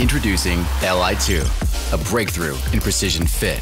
Introducing Li2, a breakthrough in precision fit.